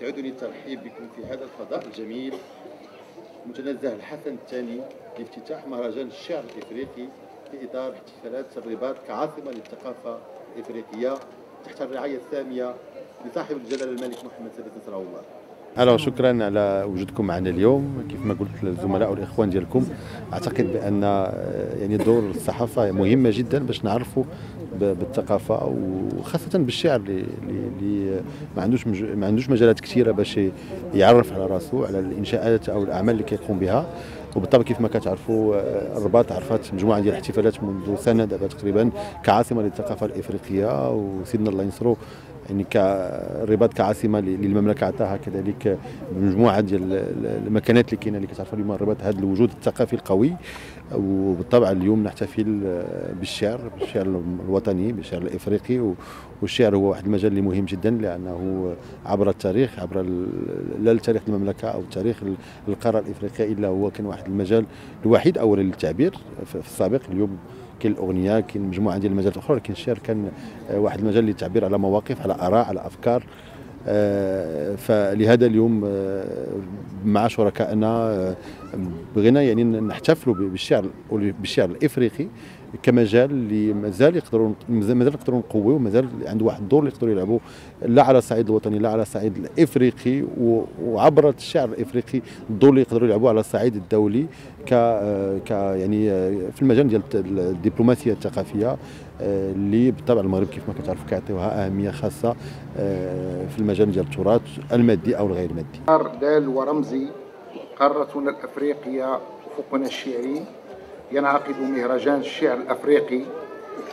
يسعدني الترحيب بكم في هذا الفضاء الجميل. متنزه الحسن الثاني لافتتاح مهرجان الشعر الإفريقي في إطار احتفالات الرباط كعاصمة للثقافة الإفريقية تحت الرعاية الساميه لصاحب الجلاله الملك محمد سادات نصره الله ألو شكرا على وجودكم معنا اليوم كيف ما قلت للزملاء والإخوان ديالكم أعتقد بأن آه، يعني دور الصحافة مهمة جدا باش نعرفوا بالثقافة وخاصة بالشعر اللي اللي- ما عندوش. ما عندوش مجالات كثيرة باش يعرف على راسه على الإنشاءات أو الأعمال اللي كيقوم بها وبالطبع كيف ما كتعرفوا آه، الرباط عرفت مجموعة ديال الاحتفالات منذ سنة دابا تقريبا كعاصمة للثقافة الإفريقية وسيدنا الله ينصرو يعني كالرباط كعاصمة للمملكة عطاها كذلك مجموعة ديال ال- المكانات اللي كاينة اللي كتعرفوا اليوم الرباط هذا الوجود الثقافي القوي. وبالطبع اليوم نحتفل بالشعر بالشعر الوطني بالشعر الإفريقي والشعر هو واحد المجال اللي مهم جدا لأنه عبر التاريخ عبر لا تاريخ المملكة أو تاريخ ال- القارة الإفريقية إلا هو كان واحد المجال الوحيد اولا للتعبير. في السابق اليوم كاين الاغنيه كاين مجموعة ديال المجالات الاخرى لكن الشعر كان آه، واحد المجال للتعبير على مواقف على آراء على أفكار. آه، فلهذا اليوم آه، مع شركائنا بغينا يعني نحتفلوا بالشعر بالشعر الإفريقي. كمجال اللي مازال يقدروا مازال يقدروا نقويو مازال عنده واحد الدور اللي يقدروا يلعبوا لا على الصعيد الوطني لا على الصعيد الإفريقي وعبر الشعر الإفريقي الدور اللي يقدروا يلعبوا على الصعيد الدولي ك ك يعني في المجال ديال الدبلوماسية الثقافية آه، اللي بالطبع المغرب كيف ما كتعرفوا كيعطيوها أهمية خاصة آه، في المجال ديال التراث المادي أو الغير مادي. دال ورمزي قارتنا الأفريقية أفقنا الشعري ينعقد مهرجان الشعر الأفريقي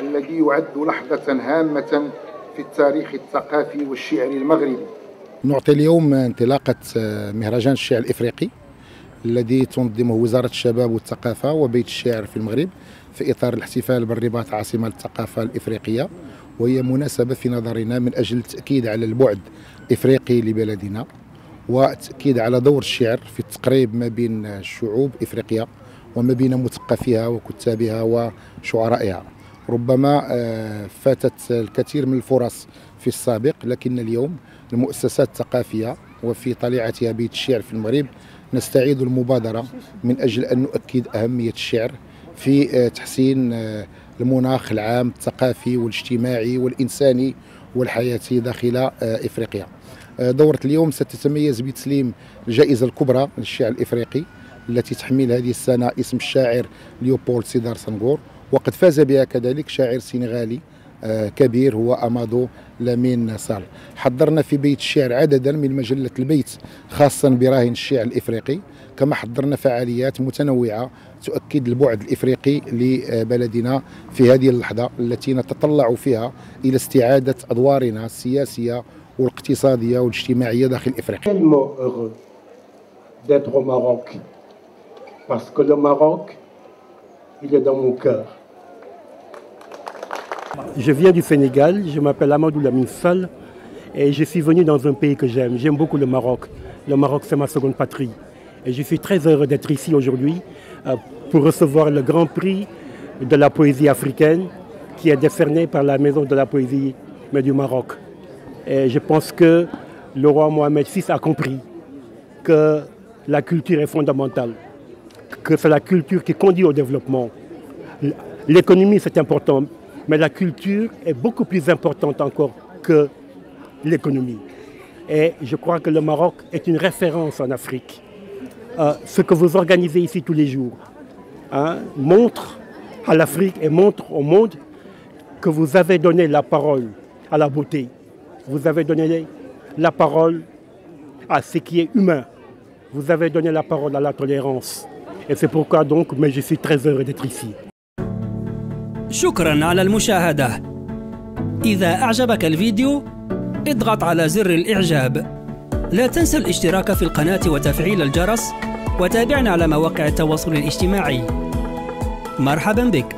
الذي يعد لحظة هامة في التاريخ الثقافي والشعري المغربي. نعطي اليوم انطلاقة آه، مهرجان الشعر الإفريقي الذي تنظمه وزارة الشباب والثقافة وبيت الشعر في المغرب في إطار الاحتفال بالرباط عاصمة الثقافة الإفريقية وهي مناسبة في نظرنا من أجل التأكيد على البعد الإفريقي لبلدنا والتأكيد على دور الشعر في التقريب ما بين شعوب إفريقيا وما بين مثقفيها وكتابها وشعرائها. ربما آه، فاتت الكثير من الفرص في السابق لكن اليوم المؤسسات الثقافية وفي طليعتها بيت الشعر في المغرب نستعيد المبادرة من أجل أن نؤكد أهمية الشعر في آه، تحسين آه، المناخ العام الثقافي والاجتماعي والإنساني والحياتي داخل إفريقيا. دورة اليوم ستتميز بتسليم الجائزة الكبرى للشعر الإفريقي. التي تحمل هذه السنة اسم الشاعر ليوبولد سيدار سنغور وقد فاز بها كذلك شاعر سنغالي آه، كبير هو أمادو لامين سال حضرنا في بيت الشعر عددا من مجلة البيت خاصا براهن الشعر الإفريقي. كما حضرنا فعاليات متنوعة تؤكد البعد الإفريقي لبلدنا في هذه اللحظة التي نتطلع فيها إلى استعادة أدوارنا السياسية والاقتصادية والاجتماعية داخل إفريقيا. Parce que le Maroc, il est dans mon cœur. Je viens du Sénégal, je m'appelle Amadou Lamine Sall et je suis venu dans un pays que j'aime. J'aime beaucoup le Maroc. Le Maroc, c'est ma seconde patrie. Et je suis très heureux d'être ici aujourd'hui euh, pour recevoir le grand prix de la poésie africaine qui est décerné par la Maison de la poésie du Maroc. Et je pense que le roi Mohamed VI a compris que la culture est fondamentale, que c'est la culture qui conduit au développement. L'économie, c'est important, mais la culture est beaucoup plus importante encore que l'économie. Et je crois que le Maroc est une référence en Afrique. Euh, ce que vous organisez ici tous les jours hein, montre à l'Afrique et montre au monde que vous avez donné la parole à la beauté. Vous avez donné la parole à ce qui est humain. Vous avez donné la parole à la tolérance. Et c'est pourquoi donc mais je suis très heureux d'être ici. شكرا على المشاهدة. إذا أعجبك الفيديو اضغط على زر الإعجاب. لا تنسى الاشتراك في القناة وتفعيل الجرس وتابعنا على مواقع التواصل الاجتماعي. مرحبا بك.